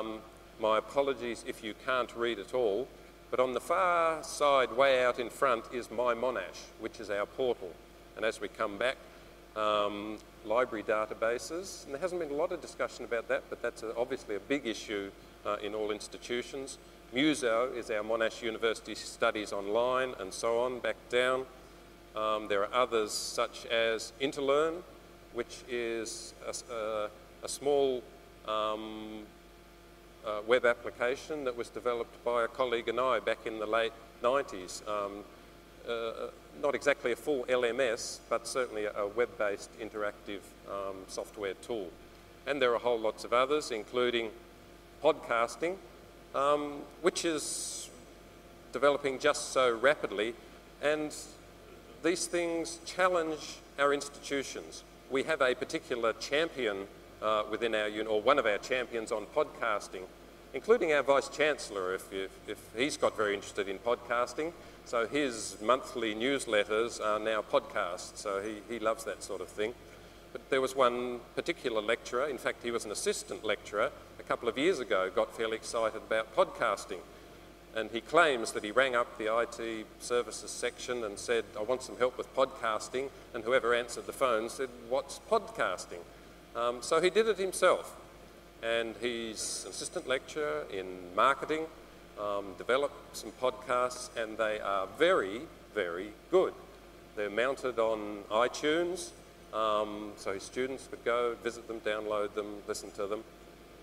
Um, my apologies if you can't read it all, but on the far side, way out in front, is My Monash, which is our portal. And as we come back, um, library databases, and there hasn't been a lot of discussion about that, but that's a, obviously a big issue uh, in all institutions. Muso is our Monash University Studies Online and so on, back down. Um, there are others such as Interlearn, which is a, a, a small um, uh, web application that was developed by a colleague and I back in the late 90s. Um, uh, not exactly a full LMS, but certainly a, web-based interactive um, software tool. And there are whole lots of others, including podcasting, um, which is developing just so rapidly. And these things challenge our institutions. We have a particular champion uh, within our unit, or one of our champions on podcasting, including our Vice Chancellor, if, if, if, he's got very interested in podcasting. So his monthly newsletters are now podcasts, so he, he loves that sort of thing. But there was one particular lecturer, in fact, he was an assistant lecturer a couple of years ago, got fairly excited about podcasting. And he claims that he rang up the IT services section and said, I want some help with podcasting. And whoever answered the phone said, What's podcasting? Um, so he did it himself. And he's an assistant lecturer in marketing, um, developed some podcasts, and they are very, very good. They're mounted on iTunes, um, so his students could go, visit them, download them, listen to them.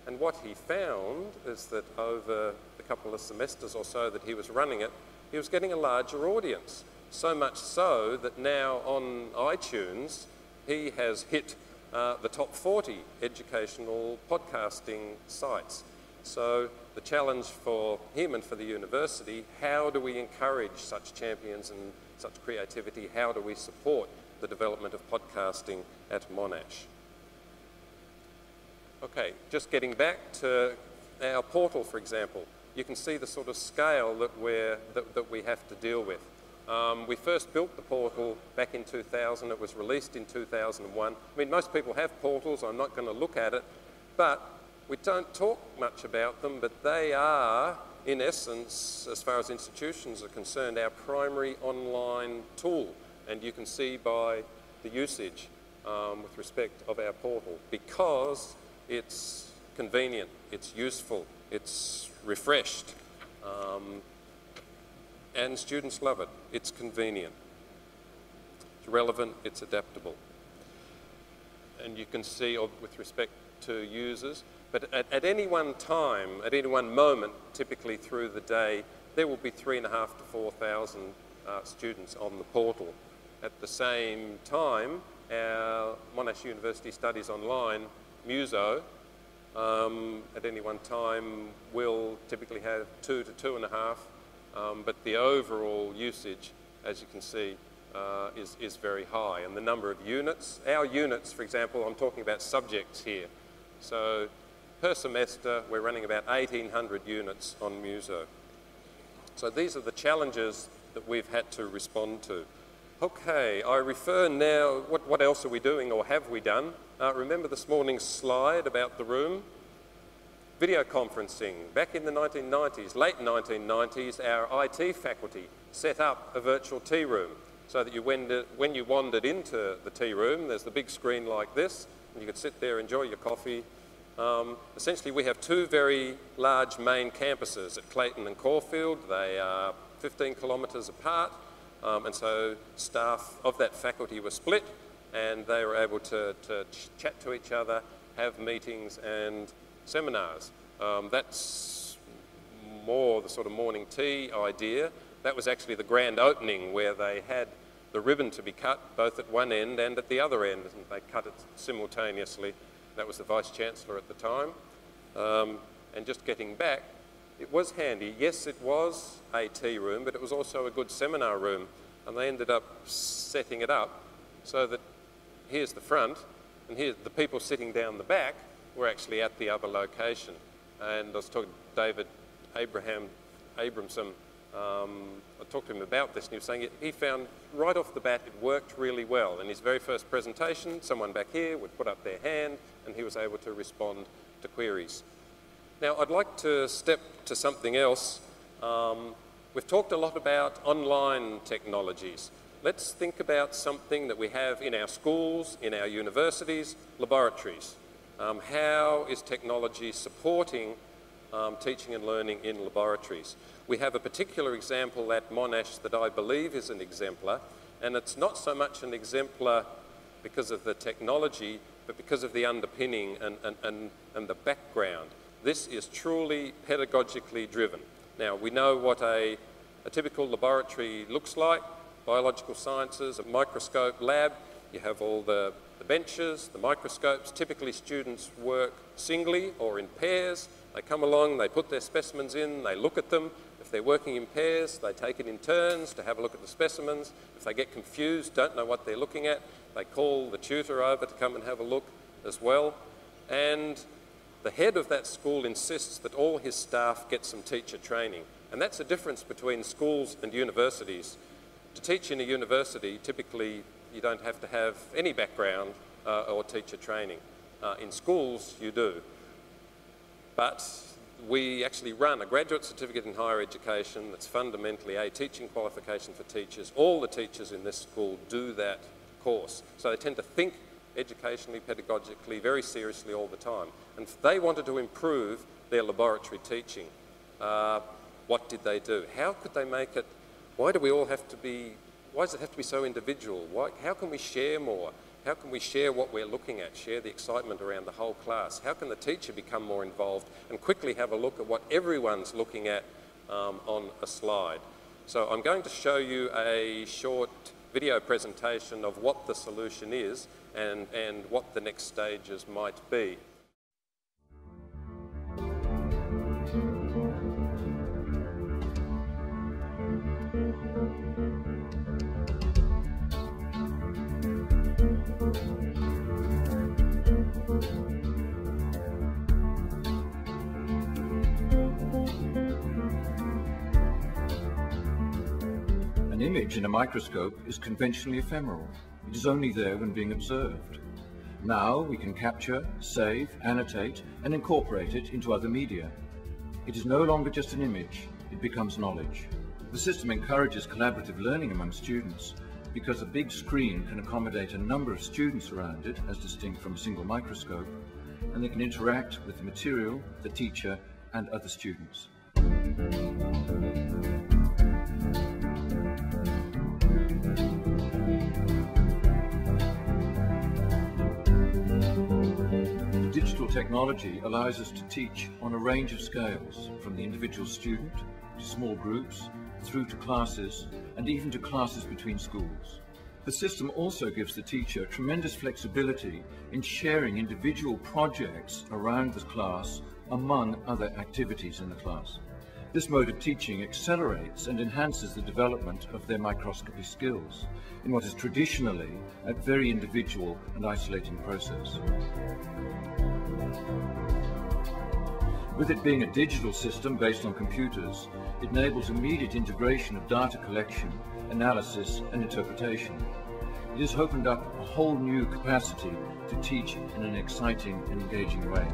And what he found is that over the couple of semesters or so that he was running it, he was getting a larger audience. So much so that now on iTunes, he has hit uh, the top 40 educational podcasting sites. So the challenge for him and for the university, how do we encourage such champions and such creativity? How do we support the development of podcasting at Monash? Okay, just getting back to our portal, for example, you can see the sort of scale that, we're, that, that we have to deal with. Um, we first built the portal back in 2000. It was released in 2001. I mean, most people have portals. I'm not going to look at it. But we don't talk much about them, but they are, in essence, as far as institutions are concerned, our primary online tool. And you can see by the usage um, with respect of our portal because it's convenient, it's useful, it's refreshed. Um, and students love it. It's convenient. It's relevant, it's adaptable. And you can see with respect to users, but at, at any one time, at any one moment, typically through the day, there will be three and a half to 4,000 uh, students on the portal. At the same time, our Monash University Studies Online, MUSO, um, at any one time will typically have two to two and a half um, but the overall usage, as you can see, uh, is, is very high. And the number of units, our units, for example, I'm talking about subjects here. So per semester, we're running about 1,800 units on Muso. So these are the challenges that we've had to respond to. Okay, I refer now, what, what else are we doing or have we done? Uh, remember this morning's slide about the room? Video conferencing. Back in the 1990s, late 1990s, our IT faculty set up a virtual tea room so that you, when you wandered into the tea room, there's the big screen like this, and you could sit there, enjoy your coffee. Um, essentially, we have two very large main campuses at Clayton and Caulfield. They are 15 kilometres apart, um, and so staff of that faculty were split, and they were able to, to ch chat to each other, have meetings, and seminars. Um, that's more the sort of morning tea idea. That was actually the grand opening where they had the ribbon to be cut both at one end and at the other end, and they cut it simultaneously. That was the Vice Chancellor at the time. Um, and just getting back, it was handy. Yes, it was a tea room, but it was also a good seminar room. And they ended up setting it up so that here's the front, and here's the people sitting down the back were actually at the other location. And I was talking to David Abraham, Abramson. Um, I talked to him about this, and he was saying he found right off the bat it worked really well. In his very first presentation, someone back here would put up their hand, and he was able to respond to queries. Now, I'd like to step to something else. Um, we've talked a lot about online technologies. Let's think about something that we have in our schools, in our universities, laboratories. Um, how is technology supporting um, teaching and learning in laboratories? We have a particular example at Monash that I believe is an exemplar, and it's not so much an exemplar because of the technology, but because of the underpinning and, and, and, and the background. This is truly pedagogically driven. Now, we know what a, a typical laboratory looks like, biological sciences, a microscope lab, you have all the, the benches, the microscopes. Typically students work singly or in pairs. They come along, they put their specimens in, they look at them. If they're working in pairs, they take it in turns to have a look at the specimens. If they get confused, don't know what they're looking at, they call the tutor over to come and have a look as well. And the head of that school insists that all his staff get some teacher training. And that's the difference between schools and universities. To teach in a university, typically you don't have to have any background uh, or teacher training. Uh, in schools, you do. But we actually run a graduate certificate in higher education that's fundamentally a teaching qualification for teachers. All the teachers in this school do that course. So they tend to think educationally, pedagogically, very seriously all the time. And they wanted to improve their laboratory teaching, uh, what did they do? How could they make it? Why do we all have to be, why does it have to be so individual? Why, how can we share more? How can we share what we're looking at, share the excitement around the whole class? How can the teacher become more involved and quickly have a look at what everyone's looking at um, on a slide? So I'm going to show you a short video presentation of what the solution is and, and what the next stages might be. Image in a microscope is conventionally ephemeral. It is only there when being observed. Now we can capture, save, annotate, and incorporate it into other media. It is no longer just an image, it becomes knowledge. The system encourages collaborative learning among students because a big screen can accommodate a number of students around it as distinct from a single microscope, and they can interact with the material, the teacher, and other students. Technology allows us to teach on a range of scales, from the individual student to small groups, through to classes, and even to classes between schools. The system also gives the teacher tremendous flexibility in sharing individual projects around the class among other activities in the class. This mode of teaching accelerates and enhances the development of their microscopy skills in what is traditionally a very individual and isolating process. With it being a digital system based on computers, it enables immediate integration of data collection, analysis and interpretation. It has opened up a whole new capacity to teach in an exciting and engaging way.